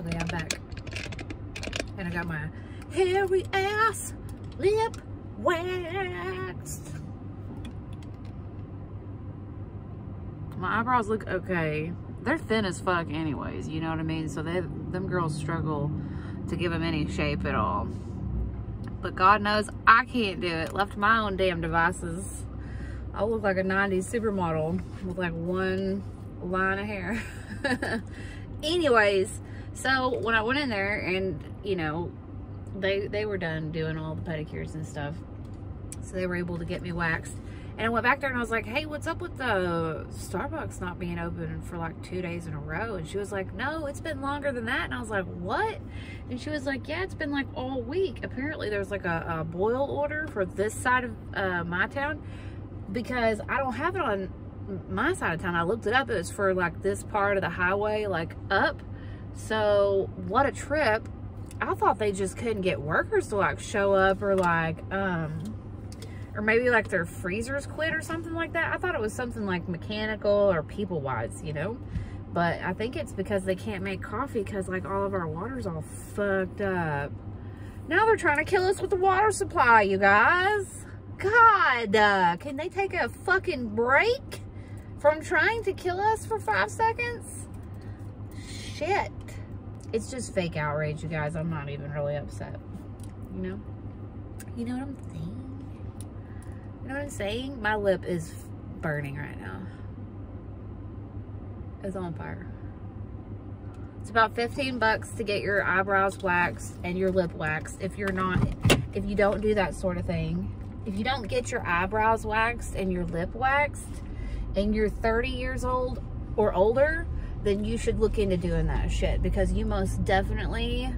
Oh, okay, I'm back. And I got my hairy ass lip waxed. My eyebrows look okay. They're thin as fuck anyways, you know what I mean? So they them girls struggle to give them any shape at all. But God knows I can't do it. Left my own damn devices. I look like a 90s supermodel with like one line of hair. anyways, so when I went in there and, you know, they, they were done doing all the pedicures and stuff. So they were able to get me waxed. And I went back there and I was like, hey, what's up with the Starbucks not being open for like two days in a row? And she was like, no, it's been longer than that. And I was like, what? And she was like, yeah, it's been like all week. Apparently there's like a, a boil order for this side of uh, my town because I don't have it on my side of town. I looked it up. It was for like this part of the highway, like up. So what a trip. I thought they just couldn't get workers to like show up or like, um, or maybe like their freezers quit or something like that. I thought it was something like mechanical or people wise, you know? But I think it's because they can't make coffee because like all of our water's all fucked up. Now they're trying to kill us with the water supply, you guys. God, uh, can they take a fucking break from trying to kill us for five seconds? Shit. It's just fake outrage, you guys. I'm not even really upset. You know? You know what I'm saying? You know what I'm saying? My lip is burning right now. It's on fire. It's about 15 bucks to get your eyebrows waxed and your lip waxed. If you're not, if you don't do that sort of thing. If you don't get your eyebrows waxed and your lip waxed and you're 30 years old or older, then you should look into doing that shit because you most definitely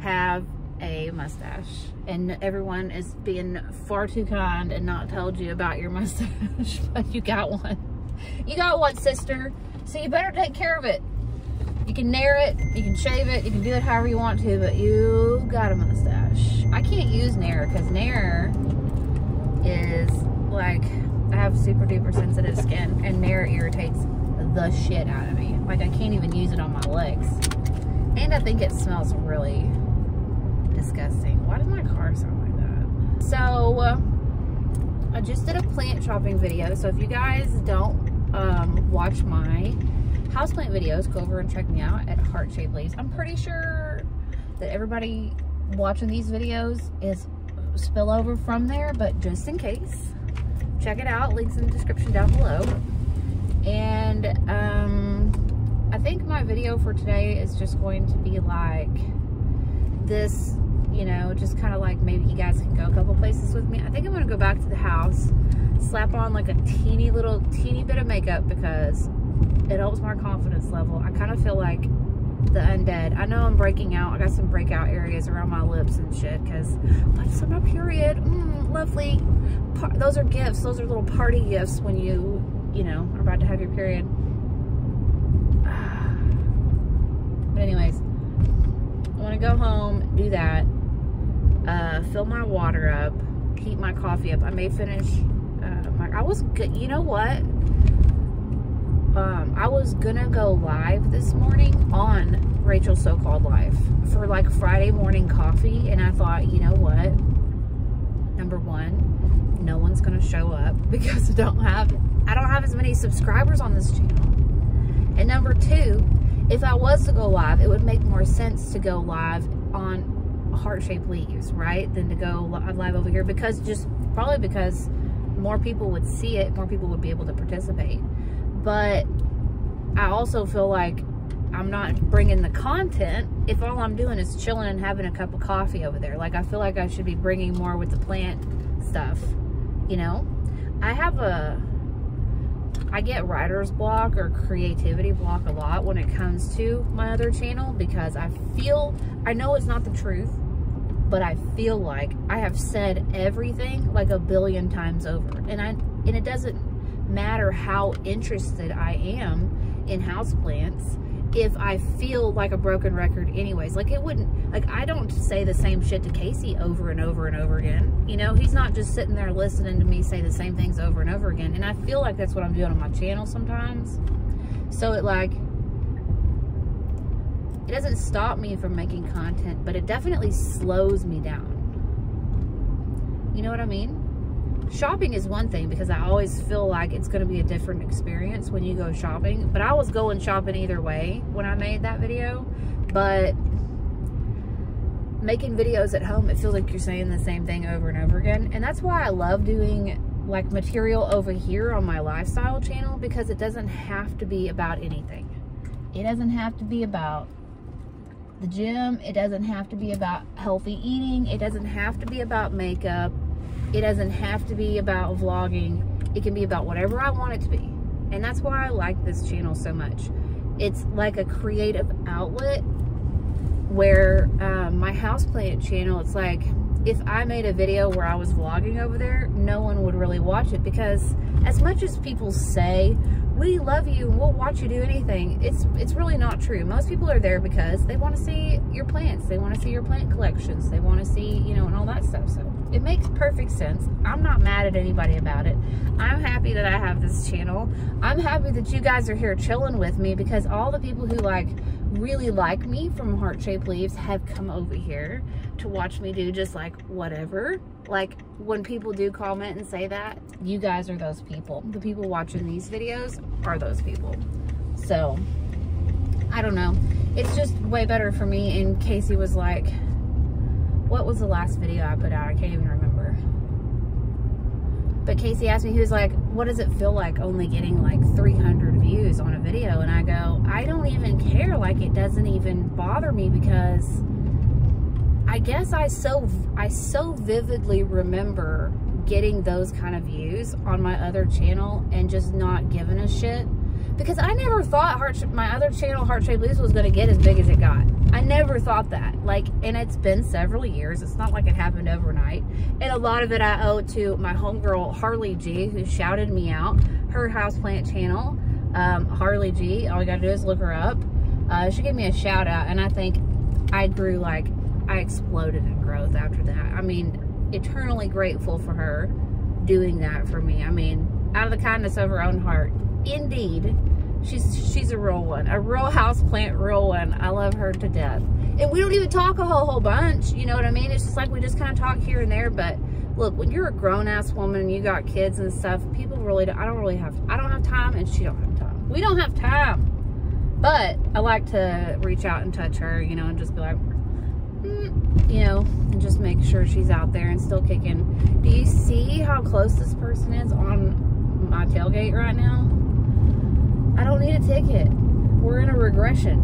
have a mustache. And everyone is being far too kind and not told you about your mustache but you got one. You got one sister. So you better take care of it. You can nair it you can shave it you can do it however you want to but you got a mustache. I can't use nair because nair is like i have super duper sensitive skin and nair irritates the shit out of me like i can't even use it on my legs and i think it smells really disgusting. Why does my car sound like that? So, uh, I just did a plant shopping video. So if you guys don't um, watch my houseplant videos, go over and check me out at Heart Shaped Leaves. I'm pretty sure that everybody watching these videos is spillover from there, but just in case, check it out. Links in the description down below. And um, I think my video for today is just going to be like this you know, just kind of like maybe you guys can go a couple places with me. I think I'm going to go back to the house, slap on like a teeny little, teeny bit of makeup because it helps my confidence level. I kind of feel like the undead. I know I'm breaking out. I got some breakout areas around my lips and shit because what's on my period? Mm, lovely. Those are gifts. Those are little party gifts when you, you know, are about to have your period. But anyways, I want to go home, do that, uh, fill my water up, heat my coffee up. I may finish, uh, my, I was good, you know what? Um, I was gonna go live this morning on Rachel So-Called Life for like Friday morning coffee. And I thought, you know what? Number one, no one's gonna show up because I don't have, I don't have as many subscribers on this channel. And number two, if I was to go live, it would make more sense to go live on heart-shaped leaves, right? Than to go live over here because just probably because more people would see it, more people would be able to participate. But I also feel like I'm not bringing the content if all I'm doing is chilling and having a cup of coffee over there. Like I feel like I should be bringing more with the plant stuff, you know? I have a, I get writer's block or creativity block a lot when it comes to my other channel because I feel, I know it's not the truth, but I feel like I have said everything like a billion times over. And I and it doesn't matter how interested I am in houseplants if I feel like a broken record anyways. Like it wouldn't, like I don't say the same shit to Casey over and over and over again. You know, he's not just sitting there listening to me say the same things over and over again. And I feel like that's what I'm doing on my channel sometimes. So it like, it doesn't stop me from making content, but it definitely slows me down. You know what I mean? Shopping is one thing because I always feel like it's going to be a different experience when you go shopping. But I was going shopping either way when I made that video. But making videos at home, it feels like you're saying the same thing over and over again. And that's why I love doing like material over here on my lifestyle channel because it doesn't have to be about anything. It doesn't have to be about the gym. It doesn't have to be about healthy eating. It doesn't have to be about makeup. It doesn't have to be about vlogging. It can be about whatever I want it to be. And that's why I like this channel so much. It's like a creative outlet where um, my houseplant channel, it's like if I made a video where I was vlogging over there, no one would really watch it because as much as people say, we love you and we'll watch you do anything, it's it's really not true. Most people are there because they want to see your plants. They want to see your plant collections. They want to see, you know, and all that stuff. So it makes perfect sense. I'm not mad at anybody about it. I'm happy that I have this channel. I'm happy that you guys are here chilling with me because all the people who like really like me from Heart Shaped Leaves have come over here to watch me do just like whatever. Like when people do comment and say that, you guys are those people. The people watching these videos are those people. So, I don't know. It's just way better for me. And Casey was like, what was the last video I put out? I can't even remember. But Casey asked me, he was like, what does it feel like only getting like 300 views on a video? And I go, I don't even care. Like it doesn't even bother me because I guess I so, I so vividly remember getting those kind of views on my other channel and just not giving a shit. Because I never thought Heart, my other channel, Heart Shaped Leaves, was going to get as big as it got. I never thought that. Like, and it's been several years. It's not like it happened overnight. And a lot of it I owe to my homegirl, Harli G, who shouted me out. Her houseplant channel, um, Harli G. All you got to do is look her up. Uh, she gave me a shout out. And I think I grew like, I exploded in growth after that. I mean, eternally grateful for her doing that for me. I mean, out of the kindness of her own heart indeed, she's she's a real one, a real house plant, real one. I love her to death. And we don't even talk a whole whole bunch, you know what I mean? It's just like we just kind of talk here and there, but look, when you're a grown-ass woman and you got kids and stuff, people really don't, I don't really have, I don't have time and she don't have time. We don't have time. But I like to reach out and touch her, you know, and just be like, you know, and just make sure she's out there and still kicking. Do you see how close this person is on my tailgate right now? I don't need a ticket. We're in a regression.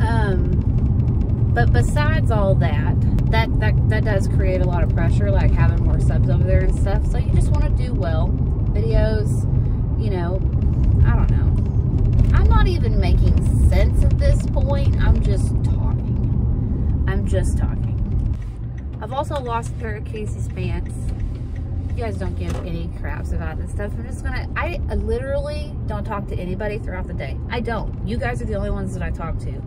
Um, but besides all that, that, that, that does create a lot of pressure, like having more subs over there and stuff. So you just want to do well. Videos, you know, I don't know. I'm not even making sense at this point. I'm just. I'm just talking. I've also lost a pair of Casey's pants you guys don't give any craps about this stuff. I'm just gonna, I literally don't talk to anybody throughout the day. I don't. You guys are the only ones that I talk to.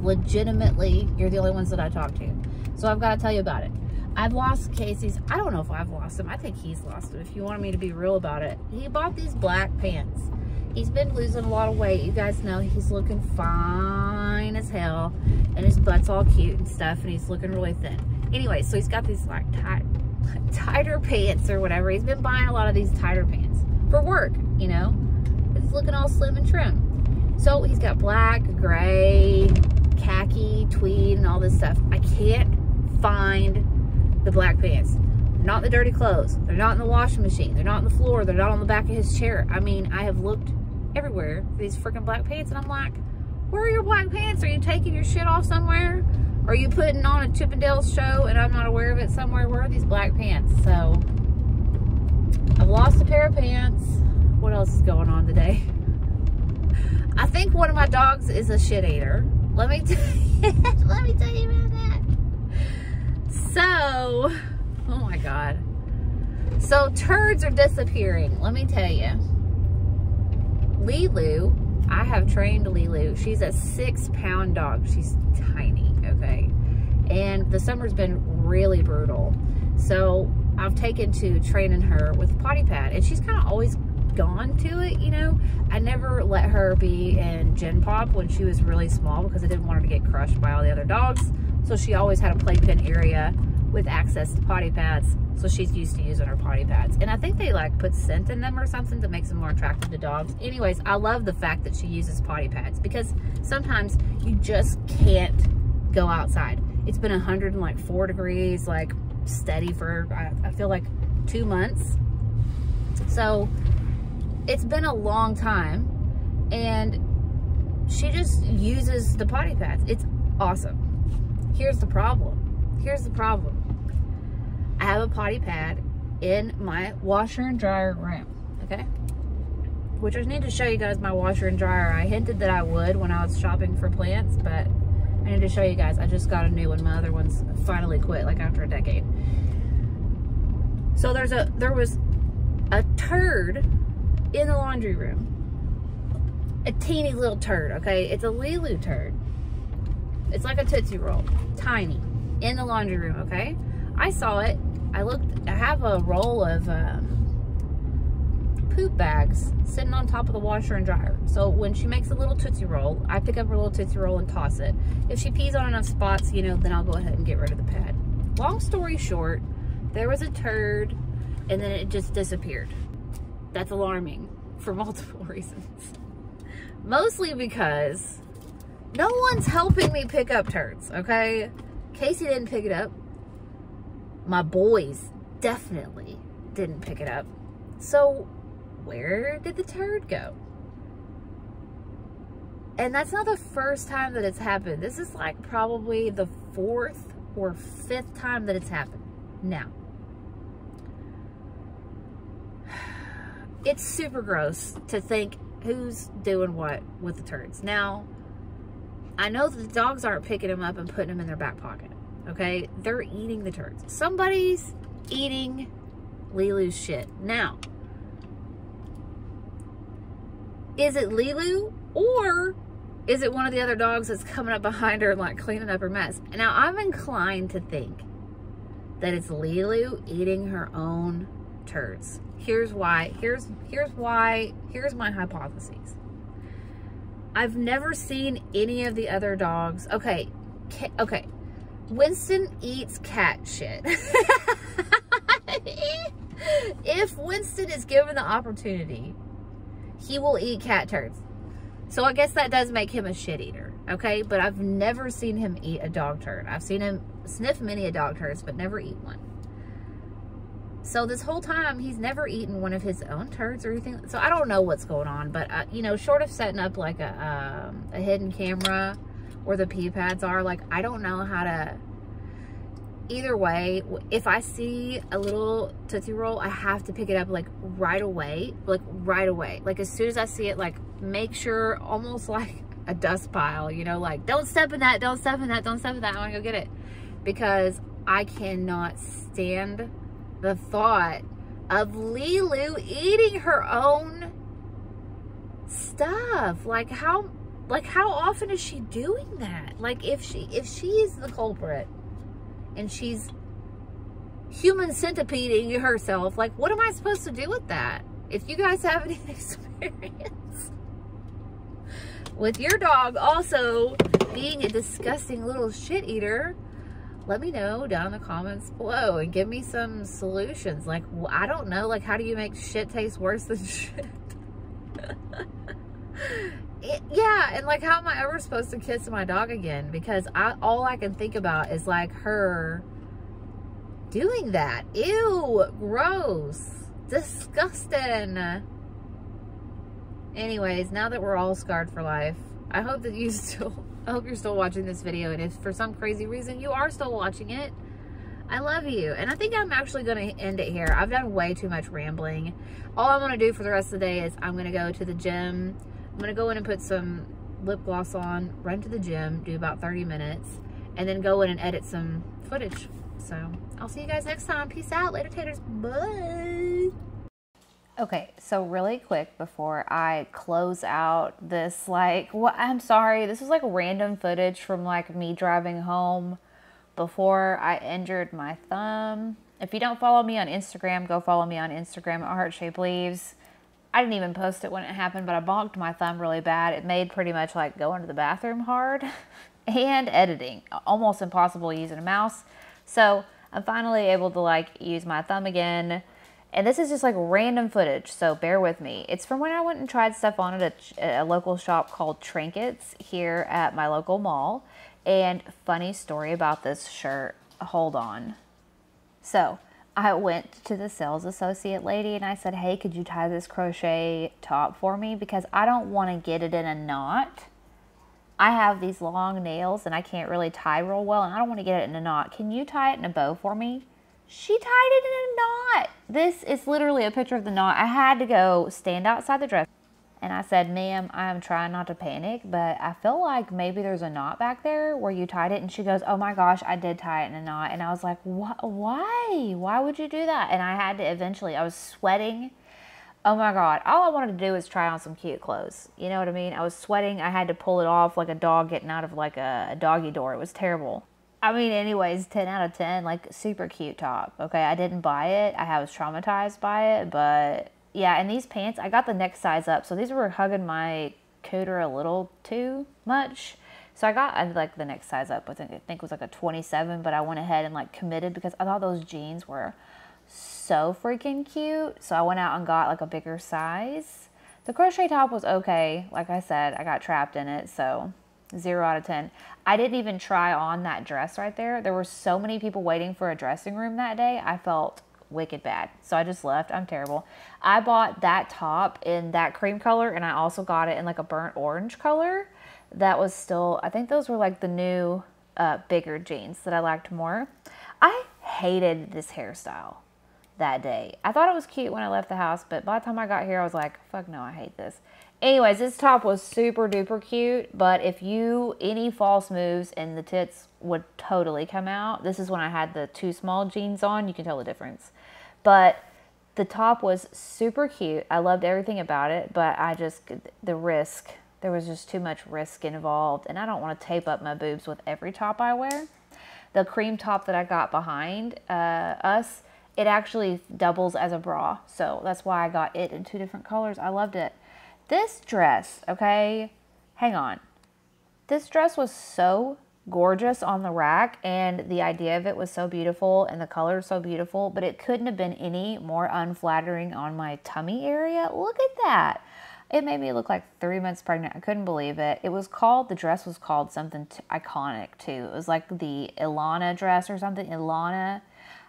Legitimately, you're the only ones that I talk to. So I've got to tell you about it. I've lost Casey's, I don't know if I've lost them. I think he's lost them. If you want me to be real about it. He bought these black pants. He's been losing a lot of weight. You guys know he's looking fine as hell. And his butt's all cute and stuff. And he's looking really thin. Anyway, so he's got these like tight tighter pants or whatever. He's been buying a lot of these tighter pants for work, you know. He's looking all slim and trim. So he's got black, gray, khaki, tweed, and all this stuff. I can't find the black pants. Not the dirty clothes. They're not in the washing machine. They're not on the floor. They're not on the back of his chair. I mean, I have looked everywhere these freaking black pants, and I'm like, where are your black pants? Are you taking your shit off somewhere? Are you putting on a Chippendales show and I'm not aware of it somewhere? Where are these black pants? So, I've lost a pair of pants. What else is going on today? I think one of my dogs is a shit eater. Let me let me tell you about that. So, oh my God. So turds are disappearing. Let me tell you. Lilu, I have trained Lilu. She's a six pound dog. She's tiny okay? And the summer's been really brutal. So I've taken to training her with potty pad and she's kind of always gone to it, you know. I never let her be in Gen Pop when she was really small because I didn't want her to get crushed by all the other dogs. So she always had a playpen area with access to potty pads. So she's used to using her potty pads. And I think they like put scent in them or something that makes them more attractive to dogs. Anyways, I love the fact that she uses potty pads because sometimes you just can't go outside. It's been 104 degrees, like steady for, I, I feel like two months. So it's been a long time and she just uses the potty pads. It's awesome. Here's the problem. Here's the problem. I have a potty pad in my washer and dryer room, okay? Which I need to show you guys my washer and dryer. I hinted that I would when I was shopping for plants, but I need to show you guys. I just got a new one. My other one's finally quit, like after a decade. So there's a, there was a turd in the laundry room. A teeny little turd, okay? It's a Lilu turd. It's like a Tootsie Roll, tiny, in the laundry room, okay? I saw it. I looked, I have a roll of um, poop bags sitting on top of the washer and dryer. So when she makes a little Tootsie Roll, I pick up her little Tootsie Roll and toss it. If she pees on enough spots, you know, then I'll go ahead and get rid of the pad. Long story short, there was a turd and then it just disappeared. That's alarming for multiple reasons. Mostly because no one's helping me pick up turds, okay? Casey didn't pick it up. My boys definitely didn't pick it up. So where did the turd go? And that's not the first time that it's happened. This is like probably the fourth or fifth time that it's happened. Now, it's super gross to think who's doing what with the turds. Now, I know that the dogs aren't picking them up and putting them in their back pocket. Okay? They're eating the turds. Somebody's eating Lilu's shit. Now, is it Lilu or is it one of the other dogs that's coming up behind her and like cleaning up her mess? Now, I'm inclined to think that it's Lilu eating her own turds. Here's why. Here's here's why. Here's my hypotheses. I've never seen any of the other dogs. Okay, okay. Winston eats cat shit. if Winston is given the opportunity, he will eat cat turds. So I guess that does make him a shit eater, okay? But I've never seen him eat a dog turd. I've seen him sniff many a dog turds, but never eat one. So this whole time, he's never eaten one of his own turds or anything. So I don't know what's going on. But, uh, you know, short of setting up like a, um, a hidden camera where the pee pads are, like, I don't know how to... Either way, if I see a little Tootsie Roll, I have to pick it up, like, right away. Like, right away. Like, as soon as I see it, like, make sure, almost like a dust pile, you know, like, don't step in that, don't step in that, don't step in that, I want to go get it. Because I cannot stand the thought of Lilu eating her own stuff. Like how like how often is she doing that? Like if she if she's the culprit and she's human centipeding herself, like what am I supposed to do with that? If you guys have any experience with your dog also being a disgusting little shit eater, let me know down in the comments below and give me some solutions. Like, I don't know, like, how do you make shit taste worse than shit? It, yeah, and like, how am I ever supposed to kiss my dog again? Because I all I can think about is like her doing that. Ew, gross, disgusting. Anyways, now that we're all scarred for life, I hope that you still I hope you're still watching this video. And if for some crazy reason you are still watching it, I love you. And I think I'm actually going to end it here. I've done way too much rambling. All I want to do for the rest of the day is I'm going to go to the gym. I'm to go in and put some lip gloss on, run to the gym, do about 30 minutes, and then go in and edit some footage. So I'll see you guys next time. Peace out. Later, taters. Bye. Okay, so really quick before I close out this, like, what I'm sorry, this is like random footage from like me driving home before I injured my thumb. If you don't follow me on Instagram, go follow me on Instagram at Heart Shape Leaves. I didn't even post it when it happened, but I bonked my thumb really bad. It made pretty much like going to the bathroom hard and editing. Almost impossible using a mouse. So I'm finally able to like use my thumb again. And this is just like random footage, so bear with me. It's from when I went and tried stuff on at a, a local shop called Trinkets here at my local mall. And funny story about this shirt. Hold on. So I went to the sales associate lady and I said, hey, could you tie this crochet top for me? Because I don't want to get it in a knot. I have these long nails and I can't really tie real well and I don't want to get it in a knot. Can you tie it in a bow for me? She tied it in a knot. This is literally a picture of the knot. I had to go stand outside the dress and I said, ma'am, I'm trying not to panic, but I feel like maybe there's a knot back there where you tied it. And she goes, oh my gosh, I did tie it in a knot. And I was like, what? Why? Why would you do that? And I had to eventually, I was sweating. Oh my God. All I wanted to do was try on some cute clothes. You know what I mean? I was sweating. I had to pull it off like a dog getting out of like a, a doggy door. It was terrible. I mean, anyways, 10 out of 10, like super cute top. Okay. I didn't buy it. I was traumatized by it, but yeah, and these pants, I got the next size up. So these were hugging my cooter a little too much. So I got I like the next size up. I I think it was like a 27, but I went ahead and like committed because I thought those jeans were so freaking cute. So I went out and got like a bigger size. The crochet top was okay. Like I said, I got trapped in it. So zero out of 10. I didn't even try on that dress right there. There were so many people waiting for a dressing room that day. I felt wicked bad. So I just left. I'm terrible. I bought that top in that cream color and I also got it in like a burnt orange color. That was still, I think those were like the new uh, bigger jeans that I liked more. I hated this hairstyle that day. I thought it was cute when I left the house, but by the time I got here, I was like, fuck no, I hate this. Anyways, this top was super duper cute, but if you, any false moves and the tits would totally come out. This is when I had the too small jeans on. You can tell the difference. But the top was super cute. I loved everything about it, but I just, the risk, there was just too much risk involved. And I don't want to tape up my boobs with every top I wear. The cream top that I got behind uh, us, it actually doubles as a bra. So that's why I got it in two different colors. I loved it. This dress, okay, hang on. This dress was so gorgeous on the rack and the idea of it was so beautiful and the color so beautiful, but it couldn't have been any more unflattering on my tummy area. Look at that. It made me look like three months pregnant. I couldn't believe it. It was called, the dress was called something iconic too. It was like the Ilana dress or something. Ilana.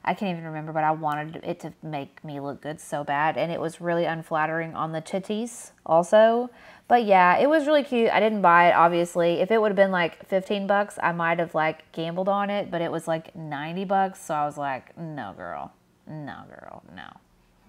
I can't even remember, but I wanted it to make me look good so bad. And it was really unflattering on the titties also. But yeah, it was really cute. I didn't buy it, obviously. If it would have been like 15 bucks, I might have like gambled on it, but it was like 90 bucks. So I was like, no, girl. No, girl. No.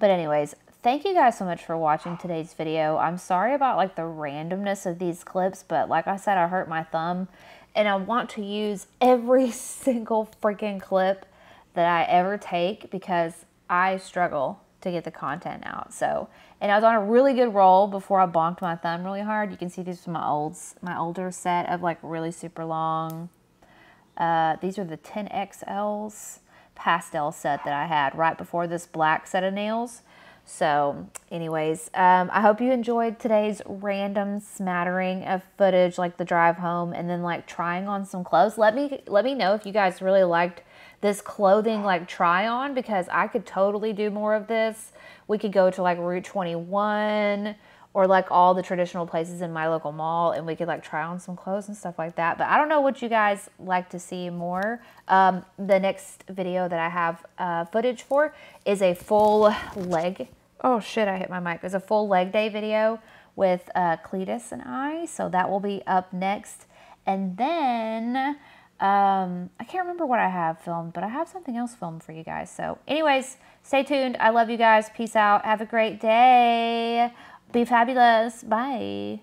But anyways, thank you guys so much for watching today's video. I'm sorry about like the randomness of these clips, but like I said, I hurt my thumb and I want to use every single freaking clip that I ever take because I struggle to get the content out. So, and I was on a really good roll before I bonked my thumb really hard. You can see these are my olds, my older set of like really super long. Uh, these are the 10XLs pastel set that I had right before this black set of nails. So anyways, um, I hope you enjoyed today's random smattering of footage, like the drive home and then like trying on some clothes. Let me, let me know if you guys really liked this clothing like try on because I could totally do more of this. We could go to like Rue 21 or like all the traditional places in my local mall and we could like try on some clothes and stuff like that. But I don't know what you guys like to see more. Um, the next video that I have uh, footage for is a full leg. Oh shit, I hit my mic. It's a full leg day video with uh, Cletus and I. So that will be up next. And then um, I can't remember what I have filmed, but I have something else filmed for you guys. So anyways, stay tuned. I love you guys. Peace out. Have a great day. Be fabulous. Bye.